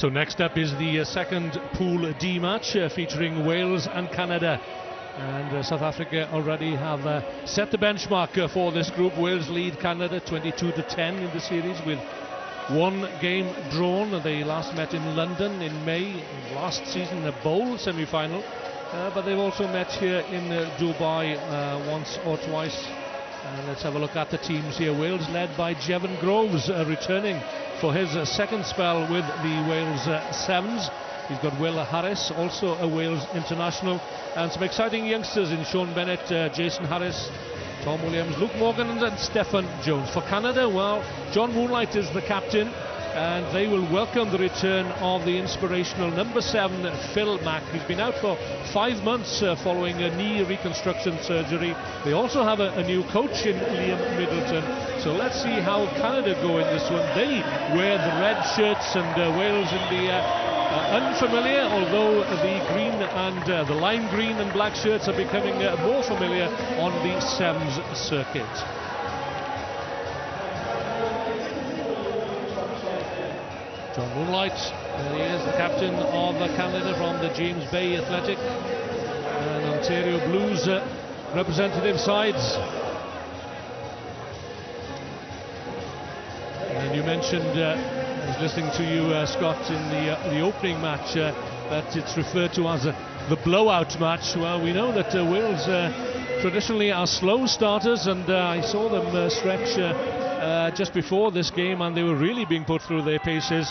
So next up is the uh, second Pool D match uh, featuring Wales and Canada. And uh, South Africa already have uh, set the benchmark uh, for this group. Wales lead Canada 22 to 10 in the series with one game drawn. They last met in London in May last season in a bowl semi-final. Uh, but they've also met here in Dubai once or twice. And let's have a look at the teams here. Wales led by Jevon Groves uh, returning for his uh, second spell with the Wales uh, Sevens. He's got Will Harris, also a Wales international, and some exciting youngsters in Sean Bennett, uh, Jason Harris, Tom Williams, Luke Morgan, and Steffan Jones. For Canada, well, John Moonlight is the captain, and they will welcome the return of the inspirational number seven, Phil Mack, who's been out for five months uh, following a knee reconstruction surgery. They also have a, a new coach in Liam Middleton. So let's see how Canada go in this one. They wear the red shirts and uh, Wales in the uh, uh, unfamiliar, although the green and uh, the lime green and black shirts are becoming uh, more familiar on the Sevens circuit. John Moonlight, there he is, the captain of the Canada from the James Bay Athletic and Ontario Blues uh, representative sides. And you mentioned, uh, I was listening to you, uh, Scott, in the uh, the opening match, uh, that it's referred to as the blowout match. Well, we know that uh, Wales uh, traditionally are slow starters, and I saw them stretch just before this game, and they were really being put through their paces.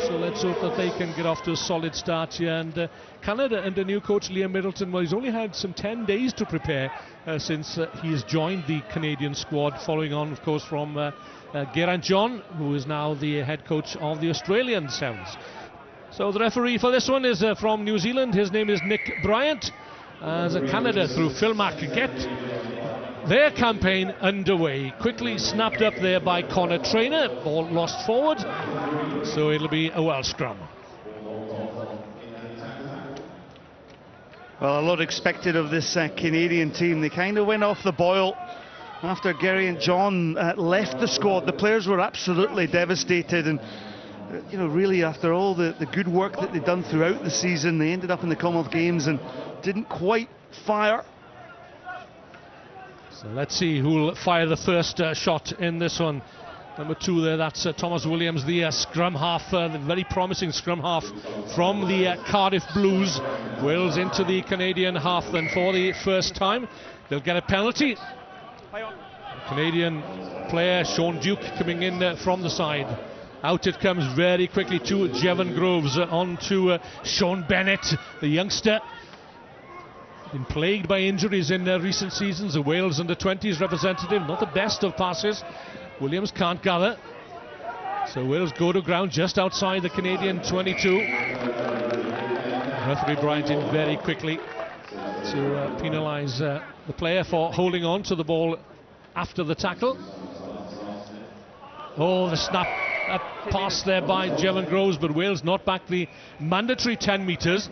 So let's hope that they can get off to a solid start here. And uh, Canada and the new coach Liam Middleton, well, he's only had some 10 days to prepare uh, since uh, he has joined the Canadian squad, following on, of course, from uh, uh, Geraint John, who is now the head coach of the Australian Sevens. So the referee for this one is uh, from New Zealand. His name is Nick Briant. As Canada, through Phil get their campaign underway. Quickly snapped up there by Conor Trainor. Ball lost forward. So it'll be a well scrum. Well, a lot expected of this uh, Canadian team. They kind of went off the boil after Geraint John uh, left the squad. The players were absolutely devastated and uh, you know, really after all the, the good work that they'd done throughout the season, they ended up in the Commonwealth Games and didn't quite fire. So let's see who'll fire the first uh, shot in this one. Number two there, that's uh, Thomas Williams, the uh, scrum half, uh, the very promising scrum half from the uh, Cardiff Blues. Wales into the Canadian half then for the first time. They'll get a penalty. Canadian player Sean Duke coming in uh, from the side. Out it comes very quickly to Jevon Groves, on to Sean Bennett, the youngster been plagued by injuries in uh, recent seasons. The Wales under 20s representative, not the best of passes. Williams can't gather. So Wales go to ground just outside the Canadian 22. Referee Briant in very quickly to uh, penalise uh, the player for holding on to the ball after the tackle. Oh, the snap that pass there by Jevon Groves, but Wales not back the mandatory 10 metres.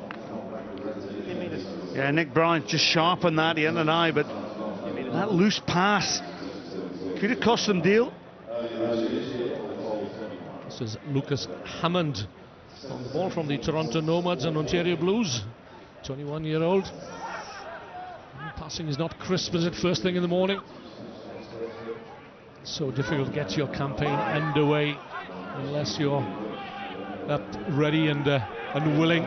Yeah, Nick Briant just sharp on that, he had an eye, but that loose pass could have cost them deal. This is Lucas Hammond on the ball from the Toronto Nomads and Ontario Blues, 21 year old. Passing is not crisp as it first thing in the morning. So difficult to get your campaign underway unless you're up ready and uh, and willing.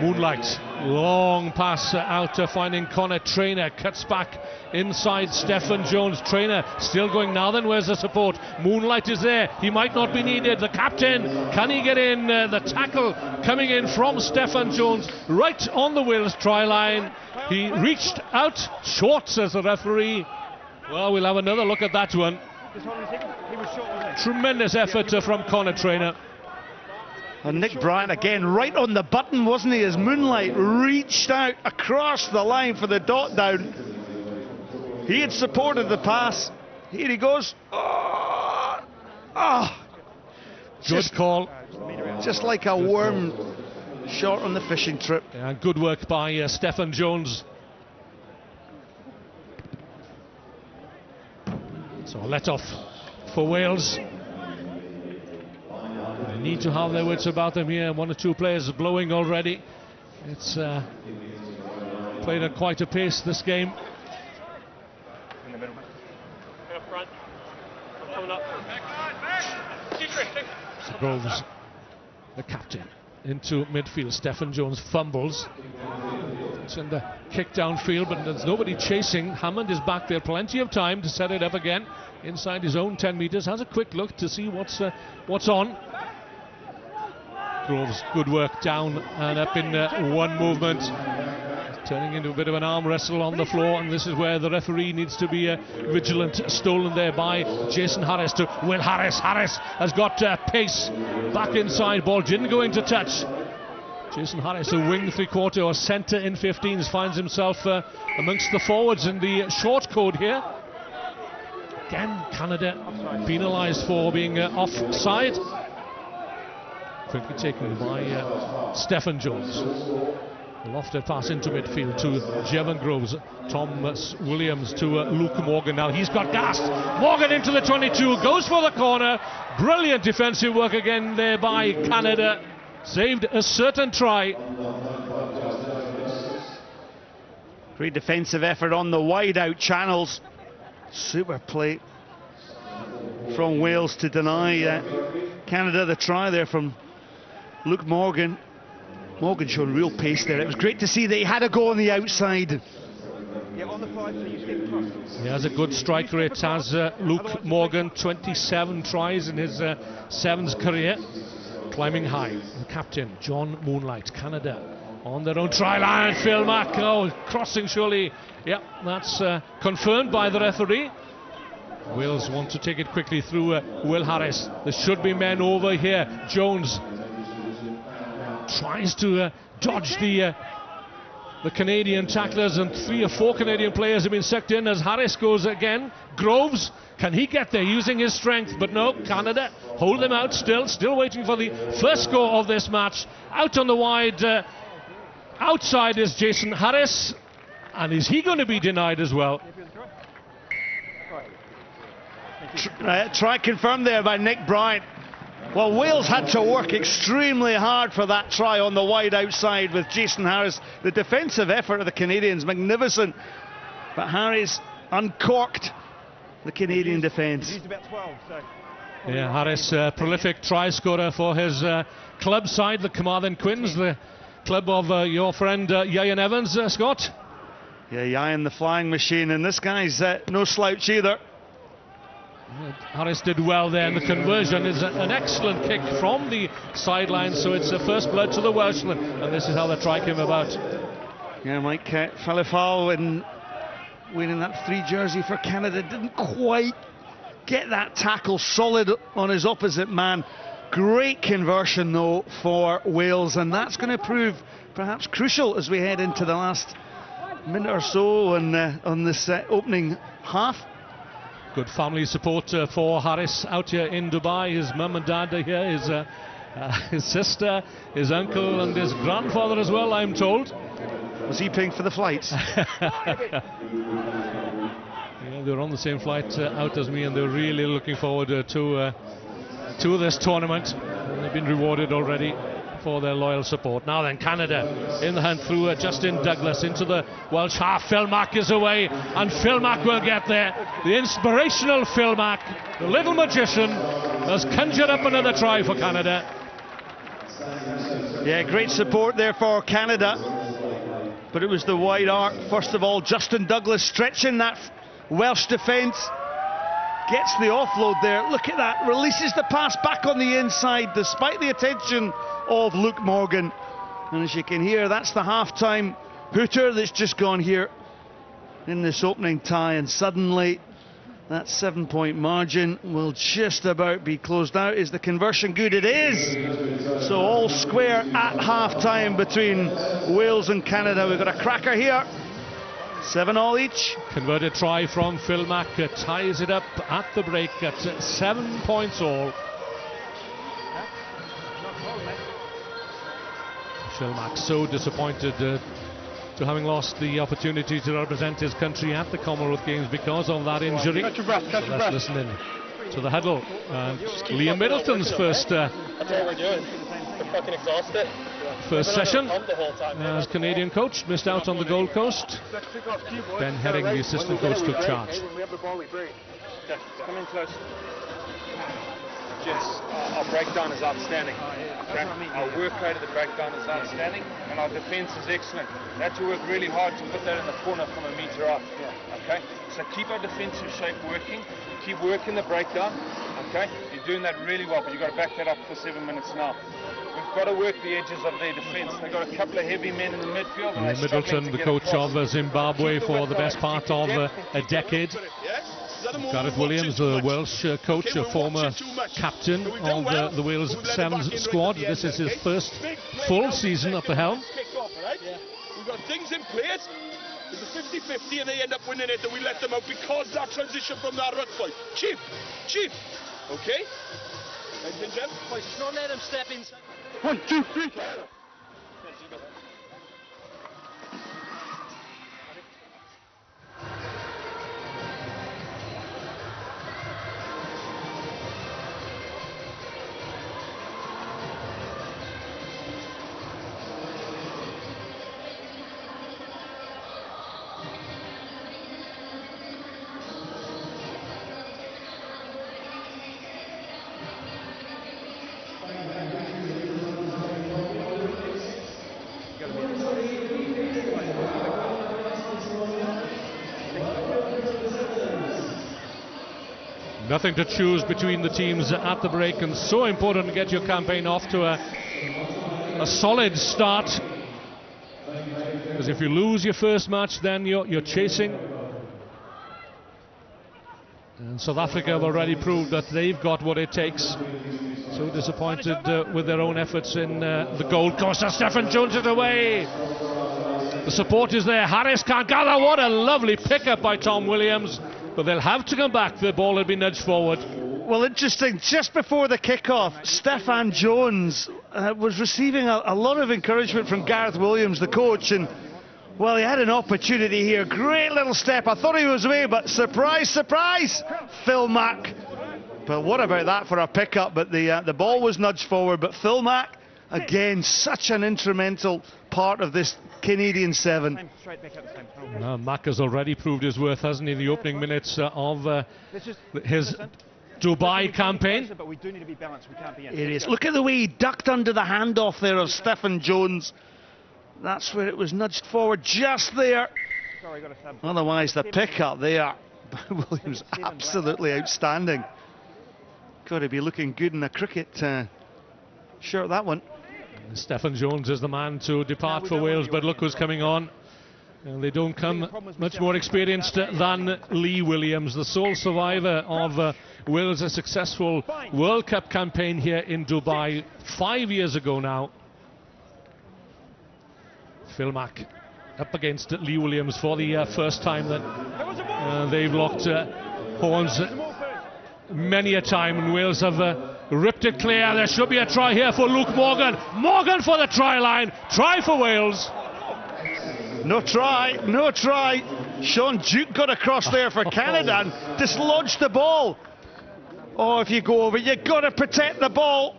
Moonlight, long pass out to finding Conor Trainor, cuts back inside Steffan Jones. Trainor still going now, then where's the support? Moonlight is there, he might not be needed. The captain, can he get in? Uh, the tackle coming in from Steffan Jones, right on the Wales try line. He reached out short, says the referee. Well, we'll have another look at that one. Tremendous effort uh, from Conor Trainor. And Nick Briant again right on the button, wasn't he? As Moonlight reached out across the line for the dot down. He had supported the pass. Here he goes. Oh, oh. Good just, call. Just like a worm short on the fishing trip. Yeah, good work by uh, Steffan Jones. So let off for Wales. Need to have their wits about them here. One or two players blowing already. It's uh, played at quite a pace this game. In the the captain, into midfield. Steffan Jones fumbles. Send the kick downfield, but there's nobody chasing. Hammond is back there, plenty of time to set it up again inside his own 10 metres. Has a quick look to see what's uh, what's on. Groves, good work down and up in uh, one movement. Turning into a bit of an arm wrestle on the floor, and this is where the referee needs to be uh, vigilant. Stolen there by Jason Harris to Will Harris. Harris has got uh, pace back inside. Ball didn't go into touch. Jason Harris, a wing three quarter or centre in 15s, finds himself uh, amongst the forwards in the short code here. Again, Canada penalised for being uh, offside. Quickly taken by uh, Steffan Jones. Lofted pass into midfield to Jevon Groves. Thomas Williams to uh, Luke Morgan. Now he's got gas. Morgan into the 22, goes for the corner. Brilliant defensive work again there by Canada. Saved a certain try. Great defensive effort on the wide out channels. Super play from Wales to deny uh, Canada the try there from Luke Morgan. Morgan showing real pace there. It was great to see that he had a go on the outside. He has a good strike rate as uh, Luke Morgan, 27 tries in his uh, sevens career. Climbing high, the captain, John Moonlight, Canada. On their own try line, Phil Mack, oh, crossing surely. Yep, that's uh, confirmed by the referee. Wales want to take it quickly through uh, Will Harris. There should be men over here. Jones tries to uh, dodge the uh, the Canadian tacklers, and three or four Canadian players have been sucked in as Harris goes again. Groves, can he get there using his strength? But no, Canada hold them out still, still waiting for the first score of this match. Out on the wide, uh, outside is Jason Harris, and is he going to be denied as well? Uh, try confirmed there by Nick Briant. Well, Wales had to work extremely hard for that try on the wide outside with Jason Harris. The defensive effort of the Canadians, magnificent. But Harris uncorked the Canadian defence. Yeah, Harris, uh, prolific try scorer for his uh, club side, the Carmarthen Quins, the club of uh, your friend uh, Ieuan Evans, uh, Scott. Yeah, Ieuan the flying machine, and this guy's uh, no slouch either. Harris did well there, and the conversion is a, an excellent kick from the sideline, so it's a first blood to the Welshman, and this is how the try came about. Yeah, Mike uh, Fuailefau in winning that three jersey for Canada didn't quite get that tackle solid on his opposite man. Great conversion though for Wales, and that's going to prove perhaps crucial as we head into the last minute or so on, uh, on this uh, opening half. Good family support uh, for Harris out here in Dubai. His mum and dad are here, his, uh, uh, his sister, his uncle, and his grandfather as well, I'm told. Was he paying for the flights? yeah, they're on the same flight uh, out as me, and they're really looking forward uh, to uh, to this tournament. And they've been rewarded already for their loyal support. Now then, Canada in the hunt through uh, Justin Douglas into the Welsh half. Phil Mack is away, and Phil Mack will get there. The inspirational Phil Mack, the little magician, has conjured up another try for Canada. Yeah, great support there for Canada. But it was the wide arc. First of all, Justin Douglas stretching that Welsh defence. Gets the offload there. Look at that. Releases the pass back on the inside despite the attention of Luke Morgan. And as you can hear, that's the half-time hooter that's just gone here in this opening tie. And suddenly that seven-point margin will just about be closed out. Is the conversion good? It is. So all square at half-time between Wales and Canada. We've got a cracker here. Seven all each. Converted try from Phil Mack uh, ties it up at the break at uh, seven points all. Phil Mack so disappointed uh, to having lost the opportunity to represent his country at the Commonwealth Games because of that injury. Catch your breath, catch So your let's breath. listen in. to the huddle. And Liam Middleton's first uh, That's all we're doing. We're fucking exhausted. First session on the pump the whole time, man. as Canadian coach. Missed out on the Gold Coast. Ben Herring, the assistant coach, took charge. When we have the ball, we break. Okay, come in close. Jess, our, our breakdown is outstanding. Ah, our work rate of the breakdown is outstanding, and our defence is excellent. We had to work really hard to put that in the corner from a metre up. Okay, so keep our defensive shape working. Keep working the breakdown. Okay, you're doing that really well, but you've got to back that up for seven minutes now. Got to work the edges of their defence. They've got a couple of heavy men in the midfield. And Middleton, the coach across. of uh, Zimbabwe for the best part of uh, a decade. Gareth Williams, the Welsh uh, coach, a former captain of the, the Wales Sevens squad. This is his first full season at the helm. Off, right? We've got things in place. It's a 50-50 and they end up winning it and we let them out because that transition from that rut fight. Chief, chief, okay? Ladies and gentlemen, not let him step inside. One, two, three. Nothing to choose between the teams at the break, and so important to get your campaign off to a, a solid start. Because if you lose your first match, then you're, you're chasing. And South Africa have already proved that they've got what it takes. So disappointed uh, with their own efforts in uh, the Gold Coast. As Stephen Jones it away. The support is there. Harris can't gather. What a lovely pickup by Tom Williams. But they'll have to come back. The ball had been nudged forward. Well, interesting. Just before the kick-off, Steffan Jones uh, was receiving a, a lot of encouragement from Gareth Williams, the coach, and well, he had an opportunity here. Great little step. I thought he was away, but surprise, surprise, Phil Mack. But what about that for a pickup? But the uh, the ball was nudged forward. But Phil Mack, again, such an instrumental part of this Canadian seven. Mack has already proved his worth, hasn't he, in the opening minutes uh, of uh, his Dubai campaign. But we do need to be balanced. We can't be in. It is. Look at the way he ducked under the handoff there of Stephen Jones. That's where it was nudged forward, just there. Sorry, got a sub. Otherwise, the pickup there, Williams, absolutely outstanding. Got to be looking good in a cricket uh, shirt, that one. Stephen Jones is the man to depart for Wales, but look who's coming on. And they don't come much more experienced than Lee Williams, the sole survivor of uh, Wales' successful World Cup campaign here in Dubai five years ago now. Phil Mack up against Lee Williams for the uh, first time that uh, they've locked uh, horns many a time and Wales have uh, ripped it clear. There should be a try here for Luke Morgan. Morgan for the try line. Try for Wales. No try, no try. Sean Duke got across there for Canada and dislodged the ball. Oh, if you go over, you've got to protect the ball.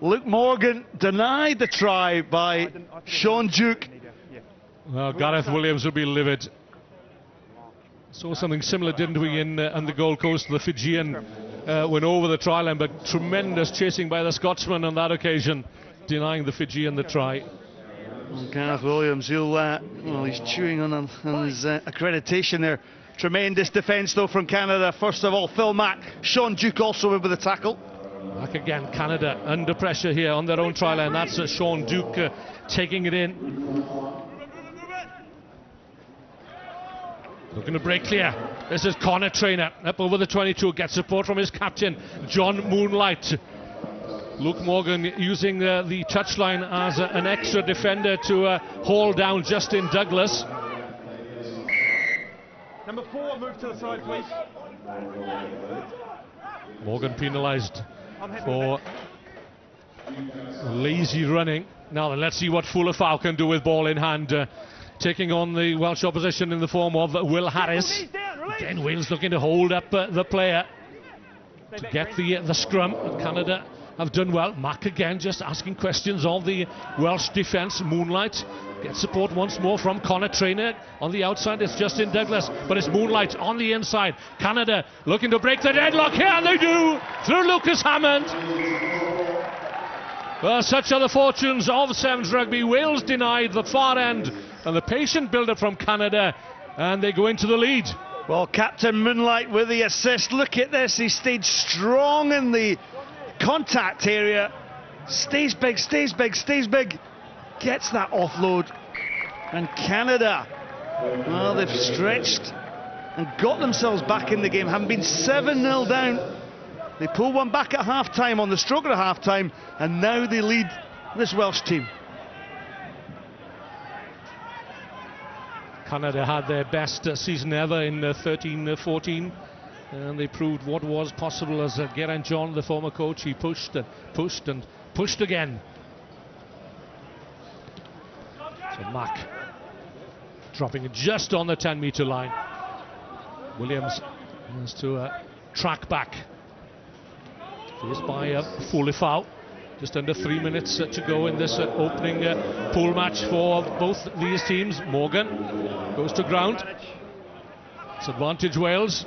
Luke Morgan denied the try by Sean Duke. Well, Gareth Williams will be livid. Saw something similar, didn't we, in uh, on the Gold Coast? The Fijian uh, went over the try line, but tremendous chasing by the Scotsman on that occasion, denying the Fijian the try. Well, Gareth Williams, he'll, uh, well, he's chewing on, on his uh, accreditation there. Tremendous defence, though, from Canada. First of all, Phil Mack. Sean Duke also with the tackle. Back again, Canada under pressure here on their own try line. That's uh, Sean Duke uh, taking it in. Looking to break clear. This is Conor Trainor up over the 22. Gets support from his captain, John Moonlight. Luke Morgan using uh, the touchline as uh, an extra defender to uh, haul down Justin Douglas. Number four, move to the side, please. Morgan penalised for lazy running. Now then, let's see what Fuailefau can do with ball in hand. Uh, taking on the Welsh opposition in the form of Will Harris. Again, Wales looking to hold up uh, the player. to get the the scrum. Canada have done well. Mack again just asking questions of the Welsh defence. Moonlight gets support once more from Conor Trainor. On the outside, it's Justin Douglas, but it's Moonlight on the inside. Canada looking to break the deadlock here, and they do through Lucas Hammond. Well, such are the fortunes of Sevens Rugby. Wales denied the far end and the patient build-up from Canada, and they go into the lead. Well, Captain Moonlight with the assist. Look at this. He stayed strong in the contact area. Stays big, stays big, stays big. Gets that offload. And Canada, well, they've stretched and got themselves back in the game, having been 7 0 down. They pull one back at half time on the stroke of half time, and now they lead this Welsh team. Canada had their best uh, season ever in 13-14 uh, and they proved what was possible as uh, Geraint John, the former coach, he pushed and pushed and pushed again. So Mack dropping just on the 10 metre line. Williams has to uh, track back. Faced by uh, Fuailefau. Just under three minutes to go in this opening uh, pool match for both these teams. Morgan goes to ground. It's advantage Wales.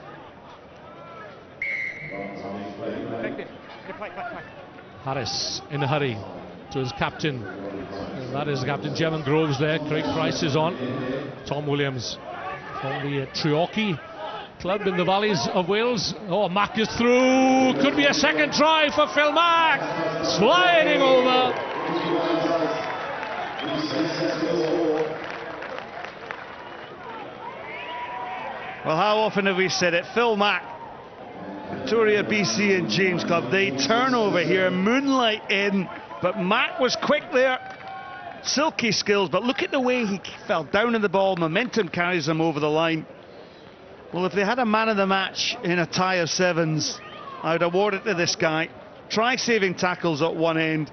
Harris in a hurry to his captain. And that is Captain Jevon Groves there. Craig Price is on. Tom Williams from the uh, Treorchy club in the valleys of Wales. Oh, Mack is through. Could be a second try for Phil Mack. Sliding over. Well, how often have we said it? Phil Mack, Victoria, BC, and James Club. They turn over here, moonlight in, but Mack was quick there. Silky skills, but look at the way he fell down in the ball. Momentum carries him over the line. Well, if they had a man of the match in a tie of sevens, I would award it to this guy. Try saving tackles at one end.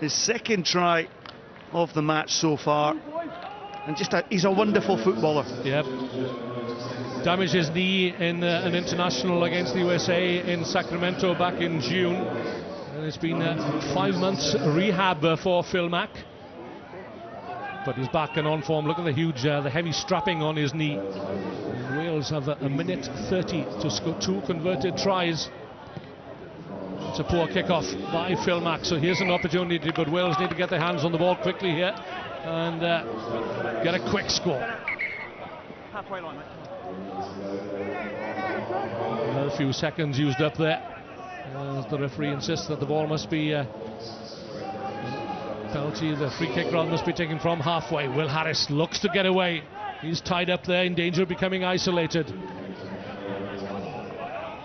His second try of the match so far. And just a, he's a wonderful footballer. Yep. Damaged his knee in uh, an international against the USA in Sacramento back in June. And it's been uh, five months rehab uh, for Phil Mack. But he's back and on form. Look at the huge, uh, the heavy strapping on his knee. And Wales have a, a minute 30 to score two converted tries. It's a poor kickoff by Phil Mack. So here's an opportunity, but Wales need to get their hands on the ball quickly here and uh, get a quick score. Halfway line, mate. Another few seconds used up there. As the referee insists that the ball must be uh, penalty, the free kick rather must be taken from halfway. Will Harris looks to get away. He's tied up there in danger of becoming isolated.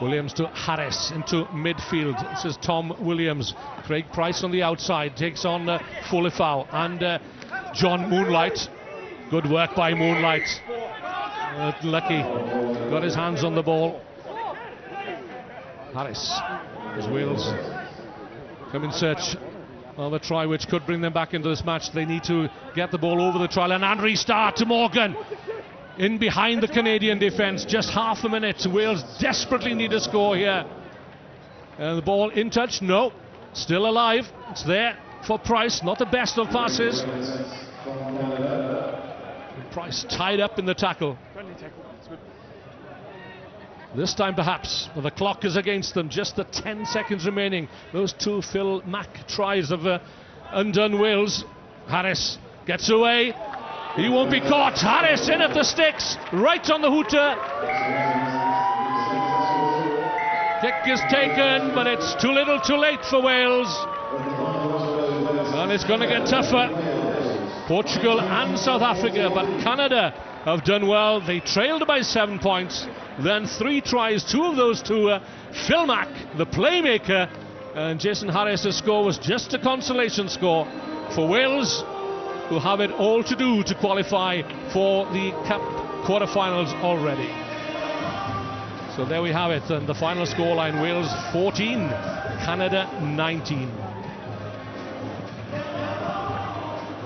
Williams to Harris into midfield. This is Tom Williams. Craig Price on the outside takes on uh, Fuailefau and uh, John Moonlight. Good work by Moonlight. Uh, lucky. Got his hands on the ball. Harris as Wales come in search a try which could bring them back into this match. They need to get the ball over the try line and restart to Morgan. In behind the Canadian defence, just half a minute. Wales desperately need a score here. And the ball in touch, no, still alive. It's there for Price, not the best of passes. Price tied up in the tackle. Friendly tackle. It's good. This time perhaps, the clock is against them. Just the 10 seconds remaining. Those two Phil Mack tries of uh, undone Wales. Harris gets away. He won't be caught. Harris in at the sticks, right on the hooter. Kick is taken, but it's too little too late for Wales. And it's going to get tougher. Portugal and South Africa, but Canada have done well. They trailed by seven points. Then three tries, two of those to uh, Phil Mack, the playmaker. And Jason Harris' score was just a consolation score for Wales, who have it all to do to qualify for the Cup quarterfinals already. So there we have it, and the final scoreline Wales 14, Canada 19.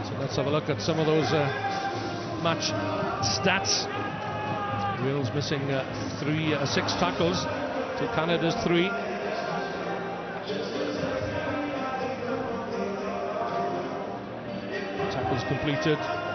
So let's have a look at some of those uh, match stats. Wales missing uh, three, uh, six tackles to Canada's three. Tackles completed.